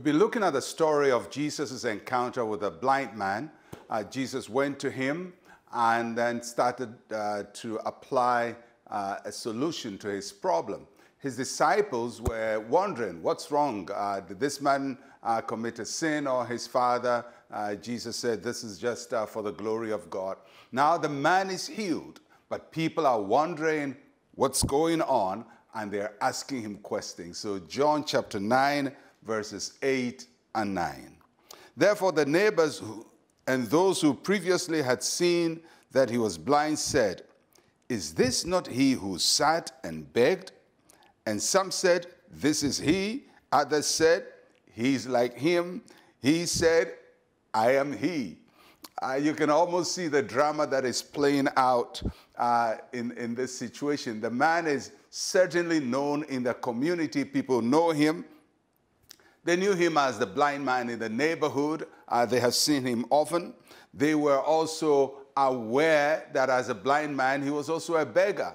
We've been looking at the story of Jesus' encounter with a blind man. Uh, Jesus went to him and then started uh, to apply uh, a solution to his problem. His disciples were wondering, what's wrong? Uh, did this man uh, commit a sin or his father? Uh, Jesus said, this is just for the glory of God. Now the man is healed, but people are wondering what's going on and they're asking him questions. So, John chapter 9, verses 8 and 9. Therefore, the neighbors who, and those who previously had seen that he was blind said, Is this not he who sat and begged? And some said, This is he. Others said, He's like him. He said, I am he. Uh, you can almost see the drama that is playing out uh, in, in this situation. The man is certainly known in the community, people know him. They knew him as the blind man in the neighborhood. Uh, they have seen him often. They were also aware that as a blind man, he was also a beggar.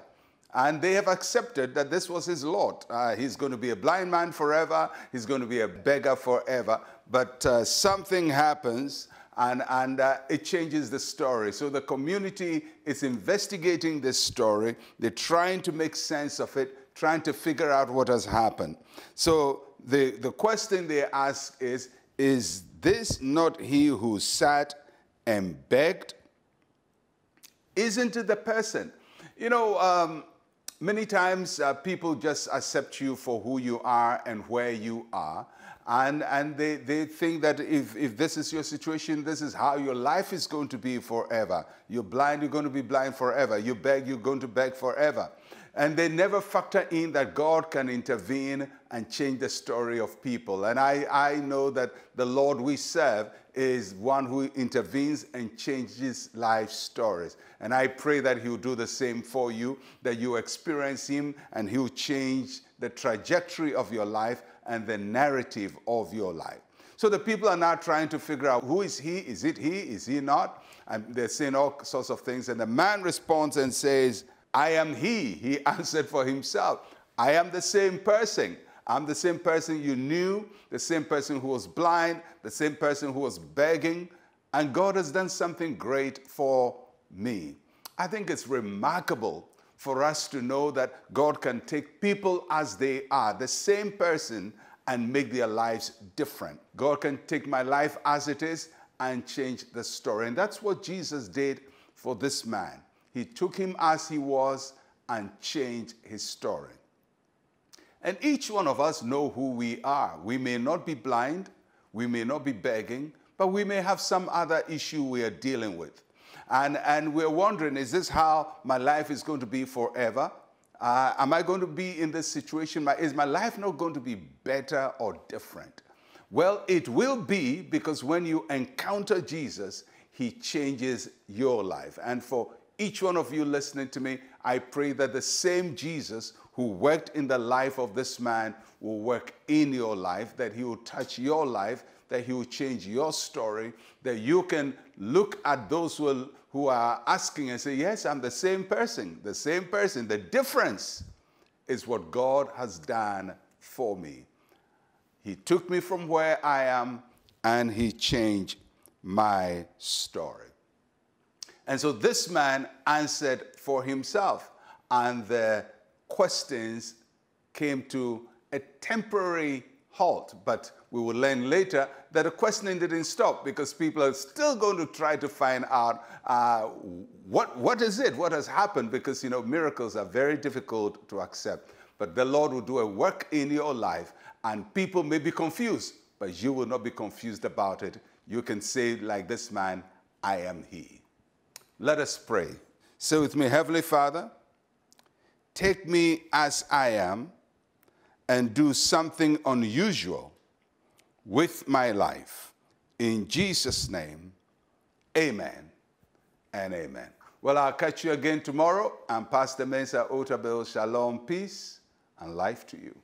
And they have accepted that this was his lot. Uh, he's going to be a blind man forever. He's going to be a beggar forever. But uh, something happens and, and uh, it changes the story. So the community is investigating this story. They're trying to make sense of it, trying to figure out what has happened. So the, the question they ask is Is this not he who sat and begged? Isn't it the person? You know, um, many times uh, people just accept you for who you are and where you are. And, and they, they think that if, if this is your situation, this is how your life is going to be forever. You're blind, you're going to be blind forever. You beg, you're going to beg forever. And they never factor in that God can intervene and change the story of people. And I, I know that the Lord we serve is one who intervenes and changes life stories. And I pray that He'll do the same for you, that you experience Him and He'll change the trajectory of your life and the narrative of your life. So the people are now trying to figure out who is he? Is it he? Is he not? And they're saying all sorts of things. And the man responds and says, I am he. He answered for himself. I am the same person. I'm the same person you knew, the same person who was blind, the same person who was begging. And God has done something great for me. I think it's remarkable for us to know that God can take people as they are, the same person, and make their lives different. God can take my life as it is and change the story. And that's what Jesus did for this man. He took him as he was and changed his story. And each one of us know who we are. We may not be blind, we may not be begging, but we may have some other issue we are dealing with. And, and we're wondering, is this how my life is going to be forever? Uh, am I going to be in this situation? Is my life not going to be better or different? Well, it will be because when you encounter Jesus, he changes your life. And for each one of you listening to me, I pray that the same Jesus who worked in the life of this man will work in your life, that he will touch your life, that he will change your story, that you can look at those who are, who are asking and say, Yes, I'm the same person, the same person. The difference is what God has done for me. He took me from where I am and he changed my story. And so this man answered for himself, and the questions came to a temporary halt. But we will learn later that the questioning didn't stop because people are still going to try to find out uh, what, what is it, what has happened, because you know miracles are very difficult to accept. But the Lord will do a work in your life, and people may be confused, but you will not be confused about it. You can say, like this man, I am he. Let us pray. Say with me, Heavenly Father, take me as I am and do something unusual with my life. In Jesus' name, amen and amen. Well, I'll catch you again tomorrow. I'm Pastor Mensa Otabil. Shalom, peace, and life to you.